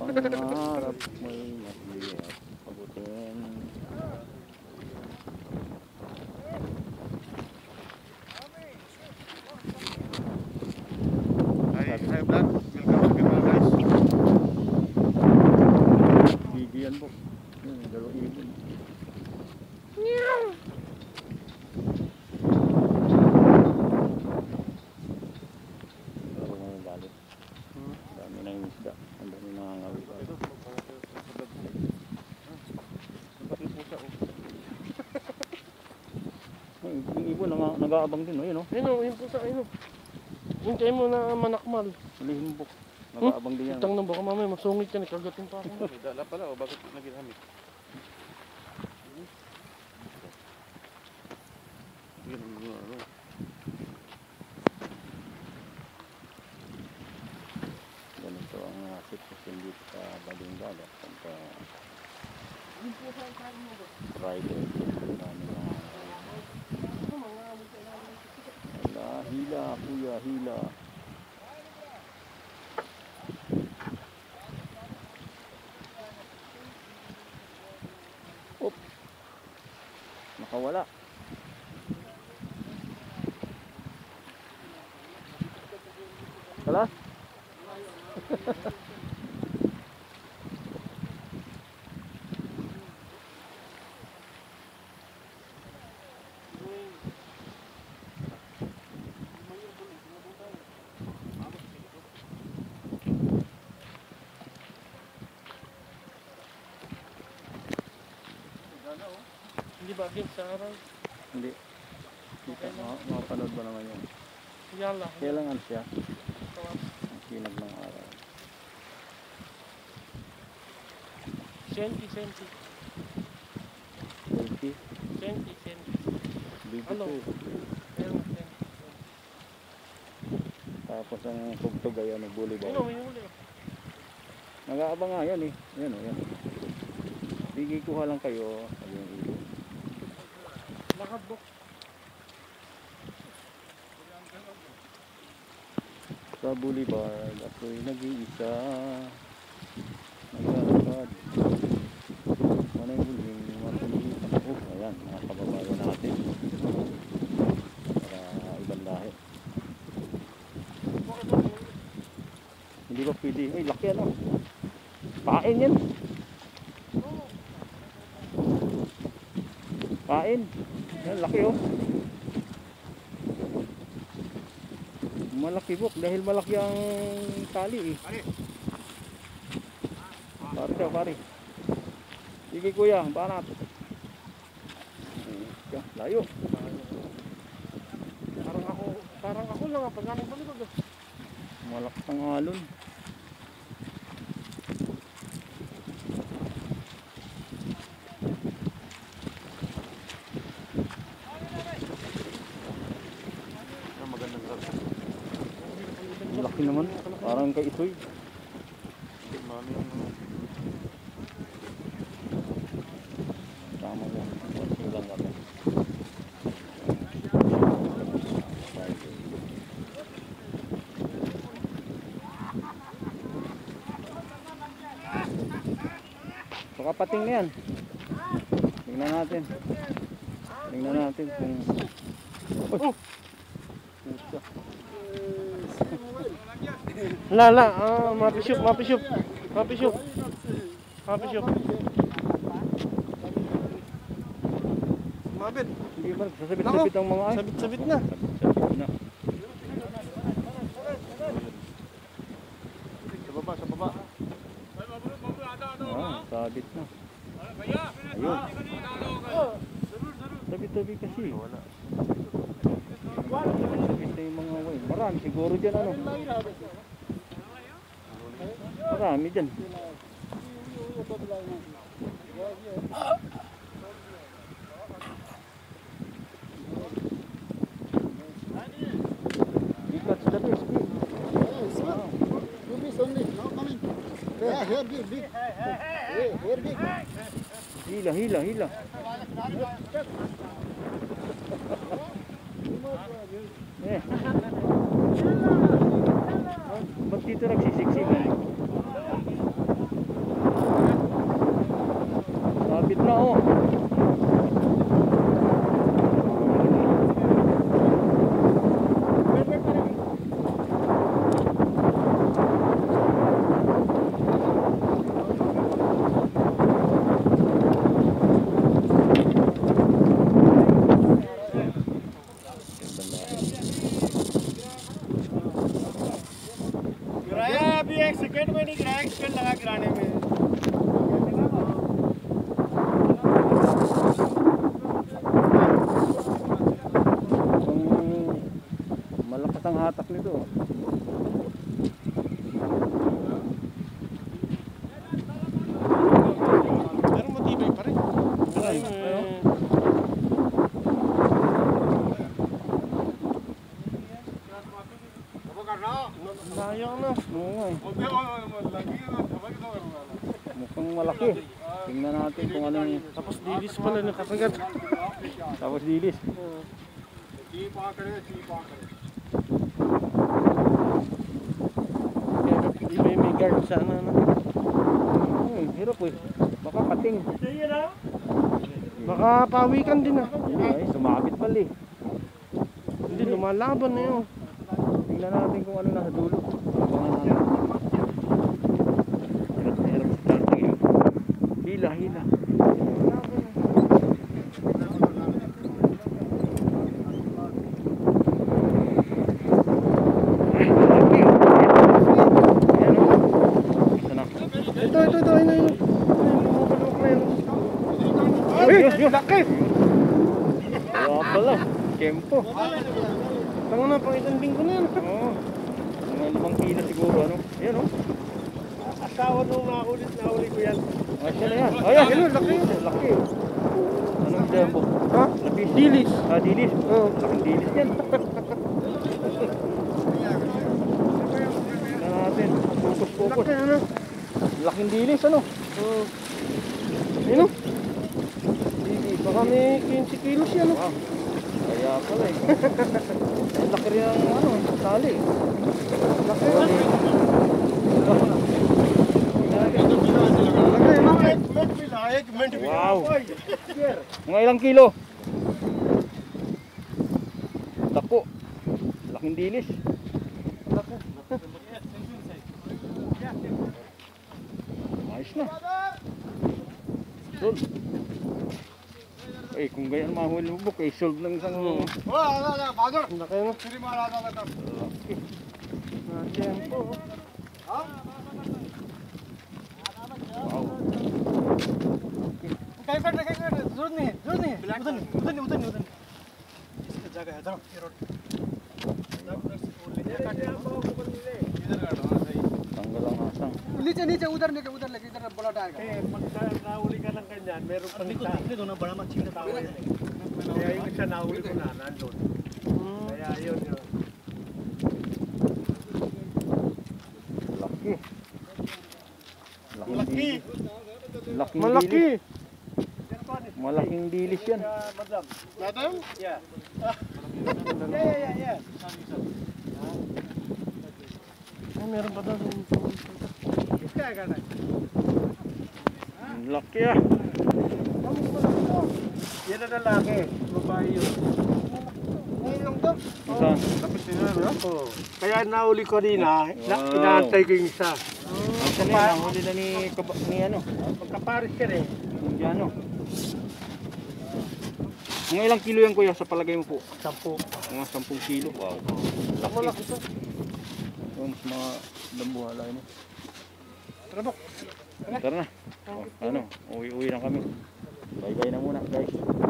Pangarap mo'y maglihat Pabutin Hi, hi vlog. Welcome to mga guys. BG yan po Yun, dalawang ibon Pero ngayon galit Hmm. Ang dami na yung isda Ang dami na ngangawit Ito, magpapakita sa vlog. Bakit po siya oh. Ay, Yung ibon nang, nag-aabang din oh, yun oh Ayun o, yun po sa ayun o. Hintay mo na manakmal. Mo po Nag-aabang din yan Utang na baka mamaya masungit yan, ikagatin pa ako. Dala pala o bakit naginamit? Ang mga ano. Ganito ang uh, sitwasyon dito sa Balingala pagka Friday ang dami na Wala, hila kuya, hila. Op Nakawala. Wala? Hindi ba against sa araw? Hindi Kita, ma- mapanood mo naman yun Yala. Kailangan siya ang sinag ng araw Senti, senti. Healthy, Senti, senti. baby Ano? Tapos ang tugtog ay ano, Ayun o, volleyball. may huli. Nag-aabang nga yan eh. Yan o, yan. Bigay kuha lang kayo. Ayun, ilo. Nakabok. Sa boulevard, ako'y nag-iisa. Naglalakad. Ano yung huling matulitan? Oh, ayan, mga natin. Para ibang lahi. Hindi ba pwede? Ay, laki ano. Pain yan. Pain. Yan, laki oh. Malaki buk dahil malaki ang tali eh. Pare siya, pare. Sige kuya, banat. Yan, layo. Parang ako, parang ako lang ah, pag galing balikod. ah. Malakas ang alon. Ang magandang karsa. Ang laki naman. Parang kay Isoy. Mami ang ano. Tama mo. Konti lang kami. Baka pating na yan. Tingnan natin. Tingnan natin kung... Oh! Pusa. Lala, ah, mapishup, mapishup. Mapishup. Mapishup. Mabit. Hindi ba sasabit-sabit ang mga ay? Sabit-sabit na. Sabit na. Sa baba, sa baba. Ah, sabit na. Ayun. Sabit-sabit kasi. Wala. Sabit na yung mga way. Marami siguro dyan ano. Marami dyan. You catch the fish, Eh. Ba't dito nagsisiksikan? Hatak nito. Pero matibay pa rin. Ay, eh, Sayang na. Oo nga eh. Mukhang malaki. Tingnan natin kung ano yung... Tapos dilis pala nakasagat. Tapos dilis. Kaya di may may guard sana na. Hmm, hirap eh. Baka pating. Baka pawikan din ah. Ay, sumabit pala eh. Hindi, lumalaban na yun. Tingnan natin kung ano nasa dulo. Abangan natin. Hirap na hirap sa starting yun. Hila, hila. Ay, malaki. Ayan o. Isa na. Ito, ito, ito. Ayun, yun. Yun, yun. Laki. Wala pala. Kempo. Tango na, pang isang linggo na yan. Oo. Mga limang kilo siguro, ano? Ayan o. Asawa nung makulit na uli ko yan. Ay, siya na yan. Ayan, yun, laki. Laki. Anong jumbo? Ha? Laki. Dilis. Ah, dilis. Oo. Laking dilis yan. Ano? Laking dilis, ano? Oo. Yun o. Baka may 15 kilos yan. Wow. Kaya pala eh. Ang laki rin ang ano, tali. Laki, natin. Wow. Mga ilang kilo? Dako. Laking dilis. عشنا صل اي كون جاي ما هو اللي بوك اي صل نن سان هو لا لا لا بادر نكاين تري ما لا لا لا كان بو ها कहीं पर कहीं पर ज़रूरत नहीं है ज़रूरत नहीं है उधर नहीं उधर नहीं उधर नहीं उधर नहीं इसका जगह है इधर ये रोड नीचे नीचे उधर नीचे उधर लेके इधर बड़ा टायर का Eh, pagka nahuli ka ng ganyan, meron pang isa. दो ना बड़ा मच्छी का तावा है Kaya yung isa nahuli ko na, nandun. Kaya yun yun. Laki. Laking Malaki. dilis. Laking Malaki. dilis. Malaking dilis yan. Madam. Madam? Yeah. yeah, yeah, yeah, Ay, meron pa doon. Na. Ang Laki ah. Yan ang lalaki. Babae yun. Saan? Tapos sinaro ako. Kaya nahuli ko rin. Na, Wow. inaantay ko yung isa. Ang saan yan? Nahuli na ni, ni ano? Pagkaparis ka rin. Indiano. Mga ilang kilo yan kuya sa palagay mo po? Sampu. Mga 10 kilo. Wow. Malaki to. Yung mga dambuhala yun. Tara. Tara na. O, ano, uwi-uwi na kami. Bye-bye na muna guys.